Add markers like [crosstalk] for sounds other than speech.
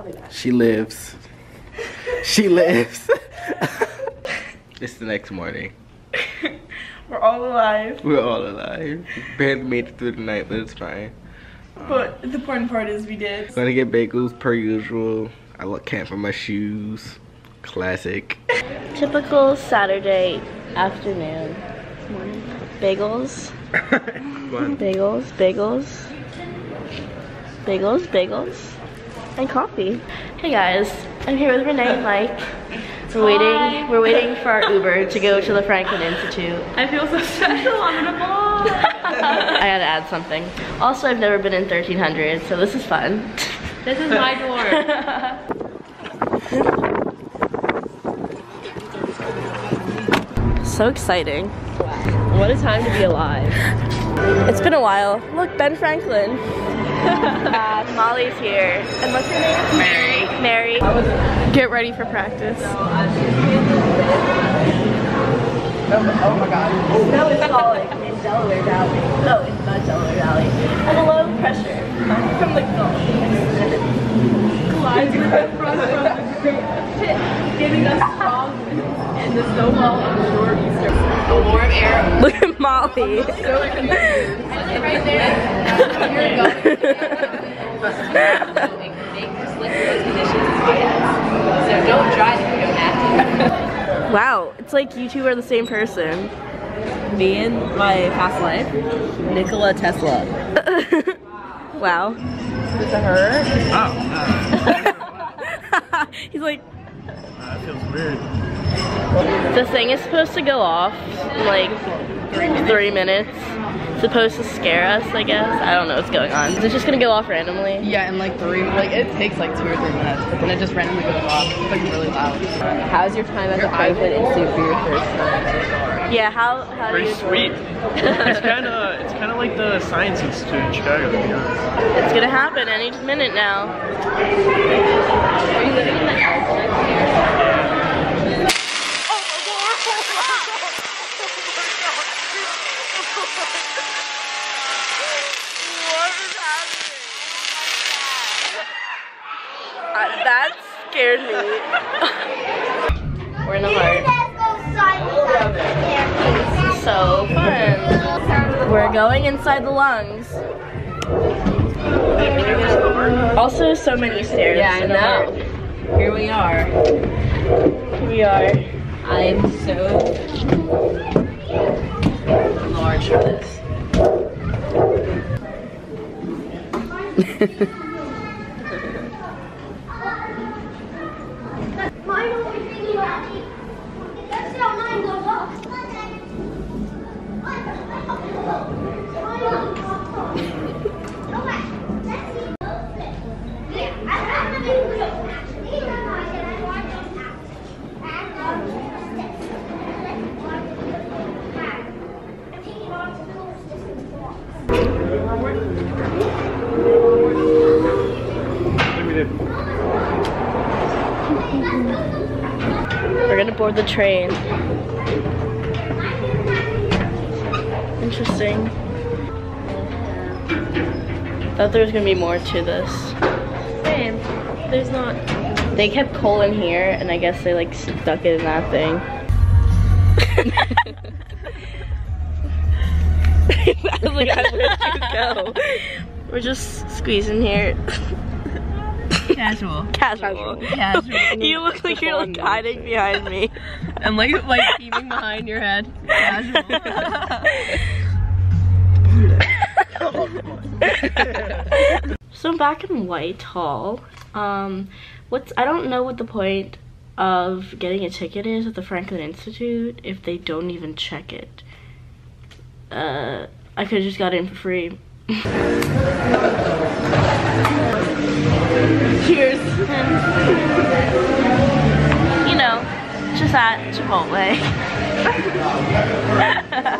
I'll. She lives. She lives. [laughs] it's the next morning. [laughs] We're all alive. We're all alive. Barely made it through the night, but it's fine. But the important part is we did. Gonna get bagels per usual. I look can't for my shoes. Classic. [laughs] Typical Saturday afternoon. Bagels, bagels, bagels, bagels, bagels, and coffee. Hey guys, I'm here with Renee and Mike. We're waiting. We're waiting for our Uber to go to the Franklin Institute. I feel so special. I'm in a ball. [laughs] I to add something. Also, I've never been in 1300, so this is fun. This is my door. [laughs] So exciting. What a time to be alive. It's been a while. Look, Ben Franklin. [laughs] uh, Molly's here. And what's your name? Mary. Mary. Get ready for practice. Oh, my god. Snow is falling in Delaware Valley. Oh, in the Delaware Valley. And a low pressure from the Gulf. Glides with the front from the pit, giving us strong winds and the snowball of the nor'easter. The warm air Look at Molly. so confused. right [laughs] there. Here we go. So don't drive if you don't have to. wow, it's like you two are the same person. Me and my past life, Nikola Tesla. [laughs] wow. Is it her? Oh, uh. [laughs] He's like, uh, That feels weird. The thing is supposed to go off in like three minutes. It's supposed to scare us, I guess. I don't know what's going on. Is it just gonna go off randomly? Yeah, in like three, like it takes like two or three minutes, but then it just randomly goes off. It's like really loud. How's your time at the Franklin Institute for your first time? Yeah, how, how do Pretty you sweet. it's [laughs] kind of it's kind of like the Science Institute in Chicago, to be honest. It's gonna happen any minute now. Are you living in the Uh, that scared me. We're in the heart. So fun. We're going inside the lungs. Also, so many stairs. Yeah, I know. Here we are. Here we are. I'm so large for this. [laughs] board the train. Interesting. Thought there was gonna be more to this. Same. There's not. They kept coal in here, and I guess they like stuck it in that thing. [laughs] I was like, where'd you go? [laughs] We're just squeezing here. Casual. Casual. Casual. [laughs] you look like you're like hiding behind me. [laughs] I'm like like peeping behind your head. Casual. [laughs] So I'm back in Whitehall. Um, what's I don't know what the point of getting a ticket is at the Franklin Institute if they don't even check it. Uh, I could have just got in for free. Cheers. you know, just at Chipotle. [laughs]